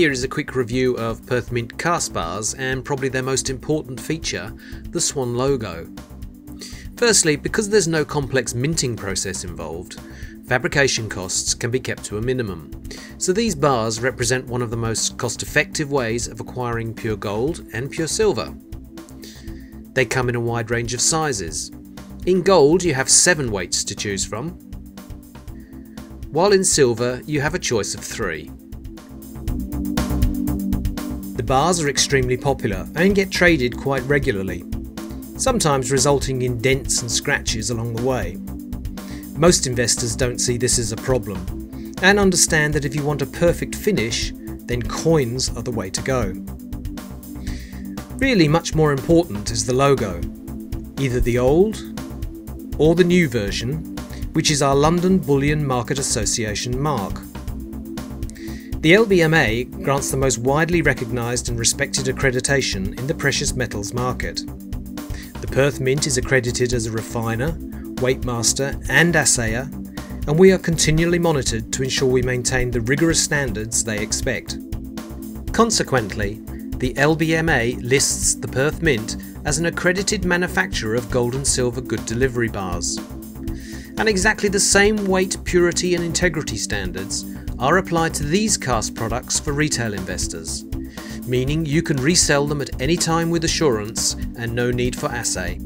Here is a quick review of Perth Mint cast bars and probably their most important feature, the Swan logo. Firstly, because there's no complex minting process involved, fabrication costs can be kept to a minimum. So these bars represent one of the most cost effective ways of acquiring pure gold and pure silver. They come in a wide range of sizes. In gold you have 7 weights to choose from, while in silver you have a choice of 3. The bars are extremely popular and get traded quite regularly, sometimes resulting in dents and scratches along the way. Most investors don't see this as a problem and understand that if you want a perfect finish, then coins are the way to go. Really much more important is the logo, either the old or the new version, which is our London Bullion Market Association mark. The LBMA grants the most widely recognised and respected accreditation in the precious metals market. The Perth Mint is accredited as a refiner, weightmaster, and assayer, and we are continually monitored to ensure we maintain the rigorous standards they expect. Consequently, the LBMA lists the Perth Mint as an accredited manufacturer of gold and silver good delivery bars. And exactly the same weight, purity, and integrity standards are applied to these cast products for retail investors, meaning you can resell them at any time with assurance and no need for assay.